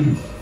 Peace.